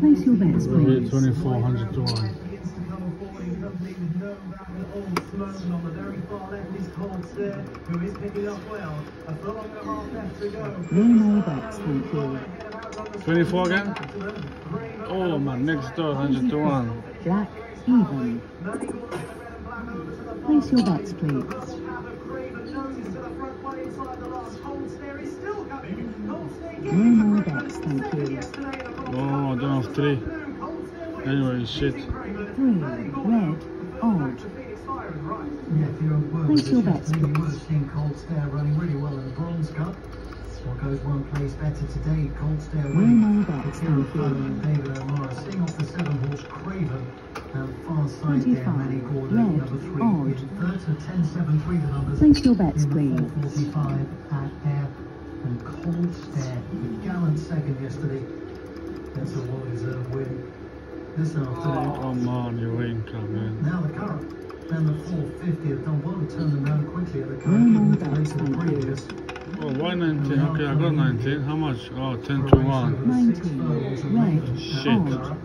Place your bets, please. 2400 to 1. No more bets, thank you. 24 again? Oh man, next door 100 to 1. Black, even. Place your bets, please. No more bets, thank you. Oh, I don't have three. Anyway, shit. Hmm, three, red, odd. Yeah, if you're a Place your bets, you would please. have seen Cold Stare running really well in the Bronze Cup. What goes one place better today? Cold Stare No winning. more bets, Akira thank you. Furman and David O'Mara sitting off the seven horse Craven. And far side there, 25, Manny Gordon, red, number three. odd. Third, so 10 7 3 the numbers. Place your bets, in please. 445 at Ayr. And Cold Stare, a gallant second yesterday. That's a well deserved win this afternoon. Oh, come on, you win, come in. Now the Curragh and the 450 have done well to turn them around quickly at the No Curragh, more given the bets, pace of the thank you. previous. Oh, why 19? Uh, okay, I got 19. How much? Oh, 10 to 1. 19, red, Shit. odd.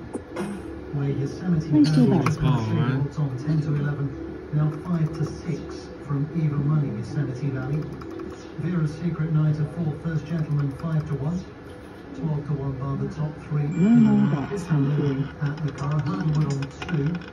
Where Yosemite Place your Valley bets, has got please. three Oh, man. odds on 10 to 11, now 5 to 6 from even money Yosemite Valley. Vera's Secret 9 to 4, First Gentleman 5 to 1. 12 to 1 bar the top three. No more bets, thank. At the car, Hurdlewood on 2. Ticking down.